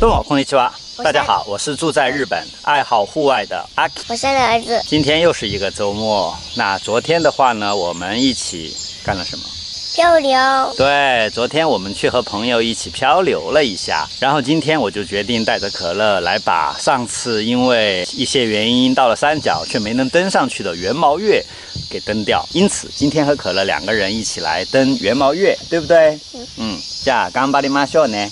どうもこんにちは，大家好，我是住在日本、爱好户外的阿 K。我是的儿子，今天又是一个周末，那昨天的话呢，我们一起干了什么？漂流。对，昨天我们去和朋友一起漂流了一下，然后今天我就决定带着可乐来把上次因为一些原因到了山脚却没能登上去的圆毛月给登掉。因此，今天和可乐两个人一起来登圆毛月，对不对？嗯，じゃあ頑張りましょうね。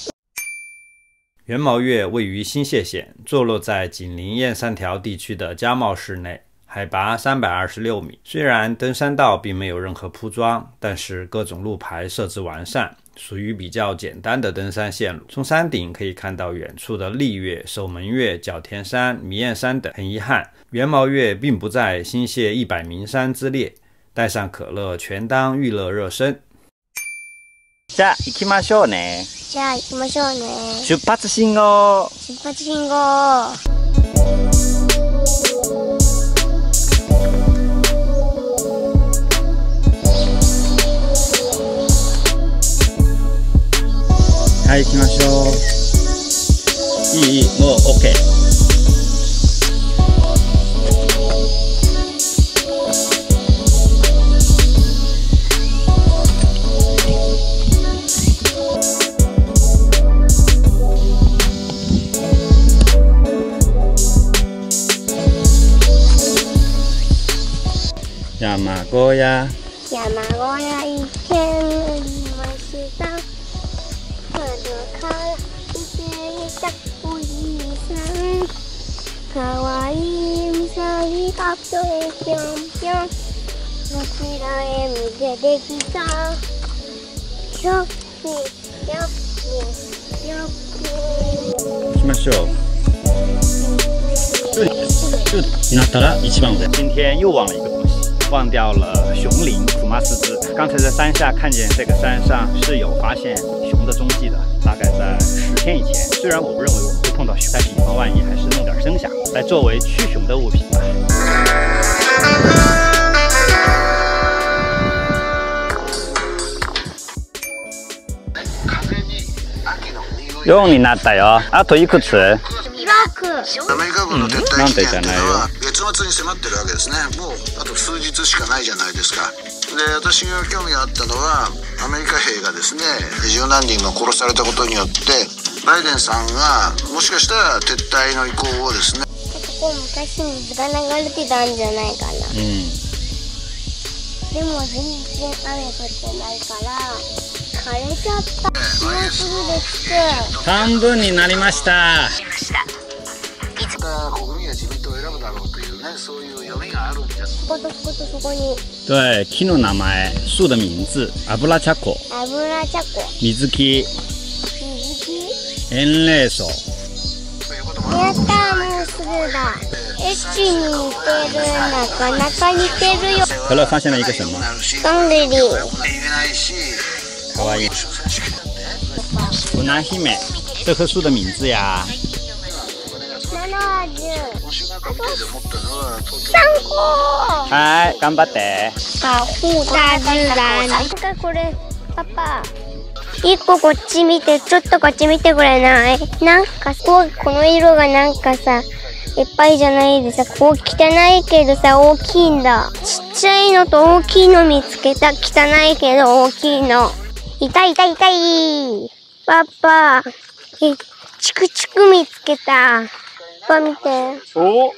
元毛岳位于新泻县，坐落在紧邻燕三条地区的家茂市内，海拔三百二十六米。虽然登山道并没有任何铺装，但是各种路牌设置完善，属于比较简单的登山线路。从山顶可以看到远处的丽岳、守门岳、角田山、弥彦山等。很遗憾，元毛岳并不在新泻一百名山之列。带上可乐，全当娱乐热身。じゃあ行きましょうね。じゃあ行きましょうね。出発信号。出発信号。はい、行きましょう。いい、もう OK。山小屋。山小屋行ってみました。窓から見ていたおじいさん。かわいいうさぎがそれぴょんぴょん。こちらへ向けてきた。ぴょっぴぴょっぴぴょっぴ。行きましょう。就一。今天又忘了一个忘掉了熊铃福马斯兹。刚才在山下看见这个山上是有发现熊的踪迹的，大概在十天以前。虽然我不认为我们会碰到熊，但是以防万一，还是弄点声响来作为驱熊的物品吧。4になったよ。あといくつ六。 アメリカ軍の撤退期限っていうのは月末に迫ってるわけですねもうあと数日しかないじゃないですかで私が興味があったの？はアメリカ兵がですね十何人が殺されたことによってバイデンさんがもしかしたら撤退の？意向をですねここ昔水が流れてたんじゃないかな。うん。でも全然雨降ってないから枯れちゃったもうすぐです半分になりました。また国民が自民党を選ぶだろうというねそういう読みがあるんじゃ。そことそことそこに。对，木の名前、树的名字、油茶粉、油茶粉水木、水木。塩霊草。やったーもうすぐだ。エッチに似てる。なかなか似てるよ。可乐发现了一个什么？どんぐりかわいい。出産式だってブナ姫。这棵树的名字呀？は東京三個はい、頑張って。保護大自然なんかこ。れパパ一個こっち見てちょっとこっち見てくれない。なんかこうこの色がなんかさいっぱいじゃないでさこう汚いけどさ大きいんだ。ちっちゃいのと大きいの見つけた汚いけど大きいの。痛い痛い痛い。パパえチクチク見つけた。パパ見ておうん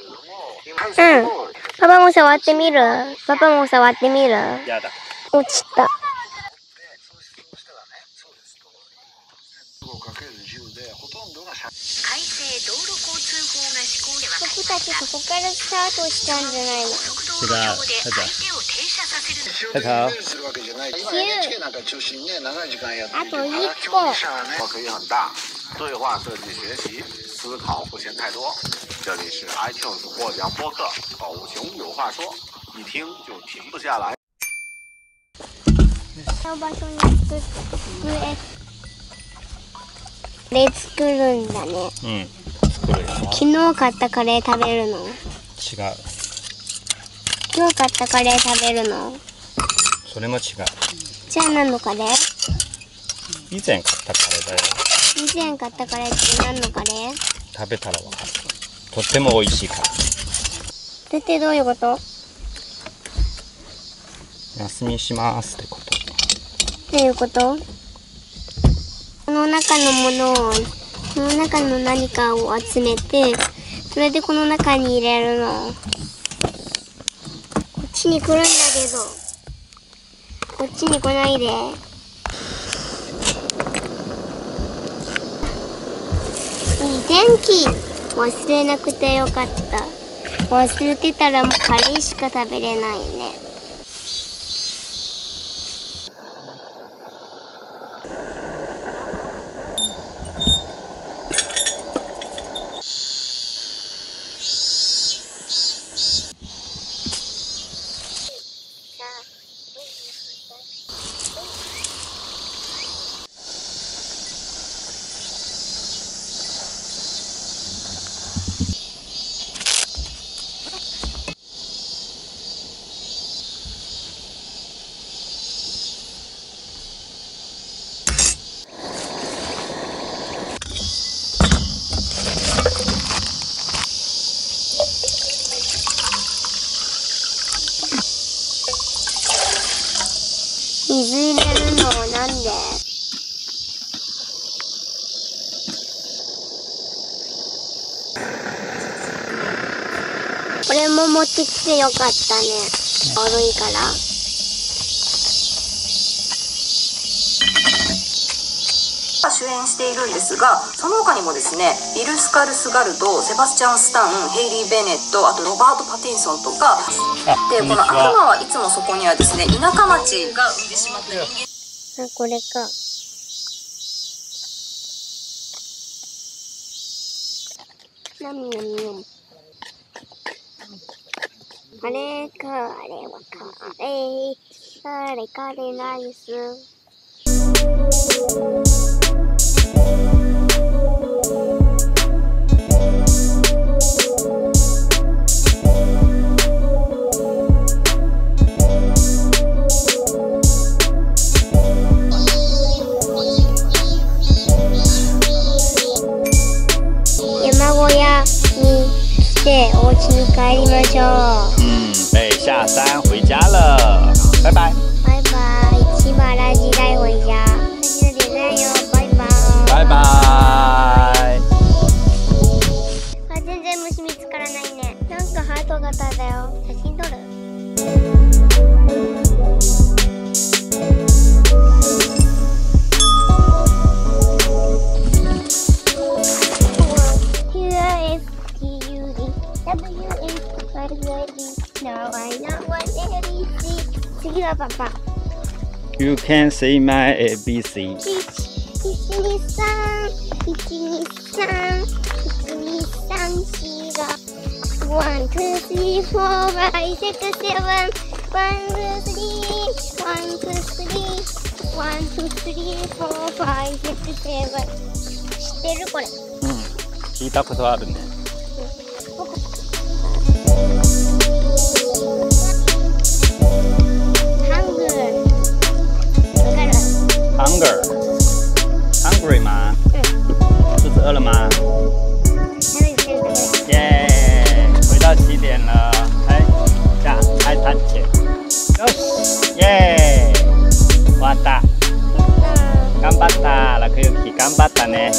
パパも触ってみるパパも触ってみるやだ。落ちた。かける10でほとんどが車改正道路交通法が施行では僕たちそこからスタートしたんじゃないの速道路上で相手を停車させる一応ねするわけじゃない今 NHK なんか中心にね長い時間やっていてあと一競個对话设计学习思考不嫌太多这里是 iTunes 获奖播客狗熊有话说一听就停不下来の場所に作れで作るんだねうん。作るよ。昨日買ったカレー食べるの違う。今日買ったカレー食べるのそれも違う。じゃあ何のカレー以前買ったカレーだよ以前買ったカレーって何のカレー食べたらわかる。とっても美味しいから。それってどういうこと？休みしますってこと。っていうこと？この中のものをこの中の何かを集めてそれでこの中に入れるの。こっちに来るんだけど。こっちに来ないでいい天気。忘れなくてよかった。忘れてたらもうカレーしか食べれないね水入れるのなんでこれも持ってきてよかったね。悪いから。主演しているんですがその他にもですねビル・スカルスガルドセバスチャン・スタンヘイリー・ベネットあとロバート・パティンソンとかでこの悪魔はいつもそこにはですね田舎町が生んでしまった人これかなみなみなみカレーカレーはカレーカレーカレーナイス。家に帰りましょう嗯，被下山回家了，拜拜，拜拜，2、3、1、2、3、4、5、6、7知ってるこれ。うん、聞いたことあるね。饿了吗？食べる食べる食べる耶！回到起点了，哎，じゃあ、はい、タッチ。よし、イエーイ終わった。頑張った。楽ゆき、頑張ったね。